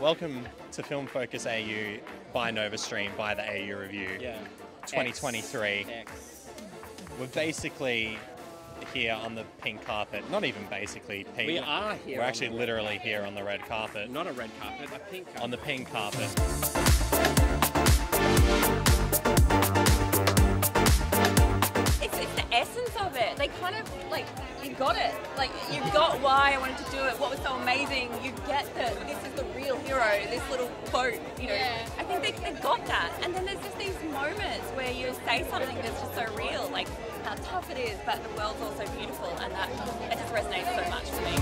Welcome to Film Focus AU by NovaStream by the AU Review Yeah. 2023. X. We're basically here on the pink carpet. Not even basically, pink. We are here. We're actually literally here on the red carpet. Not a red carpet, a pink carpet. On the pink carpet. Got it. Like you got why I wanted to do it. What was so amazing? You get that this is the real hero. This little boat. You know. Yeah. I think they, they got that. And then there's just these moments where you say something that's just so real, like how tough it is, but the world's also beautiful, and that it just resonates so much for me.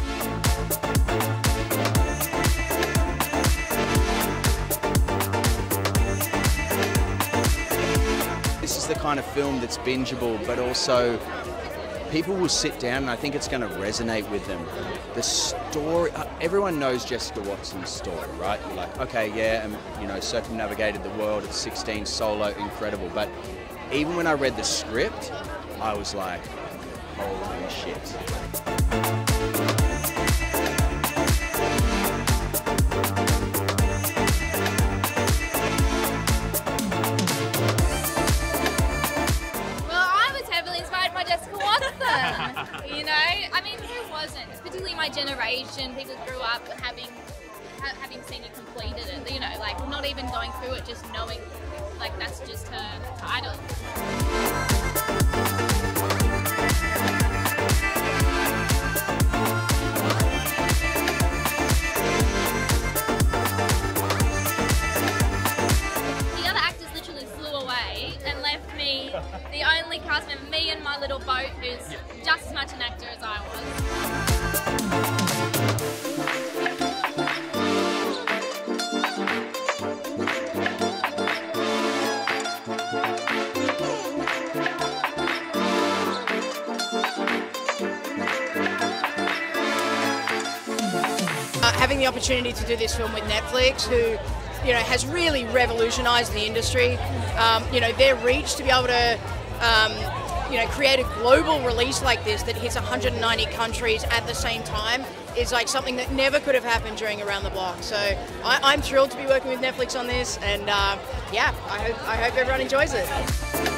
This is the kind of film that's bingeable, but also people will sit down and I think it's going to resonate with them. The story, uh, everyone knows Jessica Watson's story, right? You're like, okay, yeah, and you know, circumnavigated the world at 16, solo, incredible. But even when I read the script, I was like, holy shit. Particularly my generation, people grew up having ha- having seen it completed it. You know, like not even going through it, just knowing, like that's just her title. The other actors literally flew away and left me, the only cast member, me and my little boat, who's just having the opportunity to do this film with Netflix, who you know has really revolutionised the industry. Um, you know their reach to be able to. Um, you know, create a global release like this that hits 190 countries at the same time is like something that never could have happened during Around the Block. So I, I'm thrilled to be working with Netflix on this, and uh, yeah, I hope I hope everyone enjoys it.